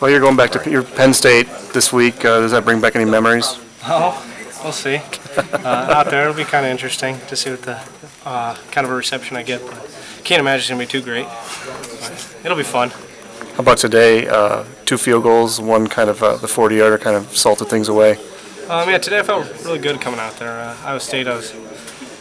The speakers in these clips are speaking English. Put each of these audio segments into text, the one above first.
Well, you're going back to your Penn State this week. Uh, does that bring back any memories? Oh, we'll see. Uh, out there, it'll be kind of interesting to see what the uh, kind of a reception I get. But can't imagine it's gonna be too great. But it'll be fun. How about today? Uh, two field goals, one kind of uh, the 40 yarder kind of salted things away. Um, yeah, today I felt really good coming out there. Uh, Iowa State, I was,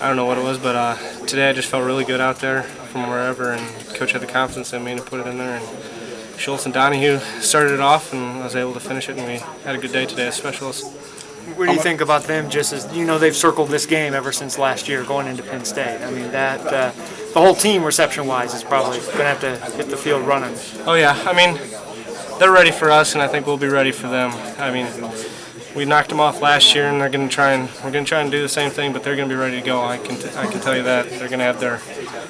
I don't know what it was, but uh, today I just felt really good out there from wherever, and coach had the confidence in me to put it in there. And Schultz and Donahue started it off, and I was able to finish it, and we had a good day today as specialists. What do you think about them? Just as you know, they've circled this game ever since last year, going into Penn State. I mean, that uh, the whole team, reception-wise, is probably going to have to hit the field running. Oh yeah, I mean, they're ready for us, and I think we'll be ready for them. I mean, we knocked them off last year, and they're going to try and we're going to try and do the same thing, but they're going to be ready to go. I can t- I can tell you that they're going to have their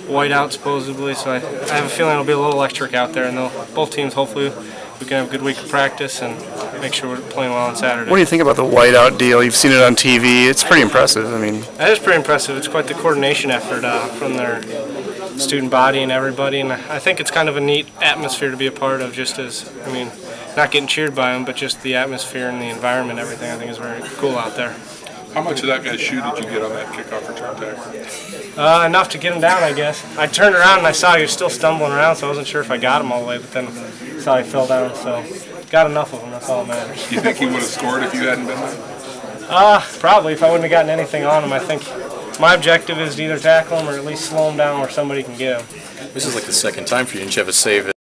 white out supposedly, so I, I have a feeling it'll be a little electric out there, and they'll, both teams hopefully we can have a good week of practice and make sure we're playing well on Saturday. What do you think about the whiteout deal? You've seen it on TV. It's pretty impressive. I mean, That is pretty impressive. It's quite the coordination effort uh, from their student body and everybody, and I think it's kind of a neat atmosphere to be a part of. Just as I mean, not getting cheered by them, but just the atmosphere and the environment, everything. I think is very cool out there. How much of that guy's shoe did you get on that kickoff return tackle? Uh, enough to get him down, I guess. I turned around and I saw he was still stumbling around, so I wasn't sure if I got him all the way, but then I saw he fell down, so got enough of him. That's all that matters. Do you think he would have scored if you hadn't been there? Uh, probably if I wouldn't have gotten anything on him. I think my objective is to either tackle him or at least slow him down where somebody can get him. This is like the second time for you. Didn't you have a save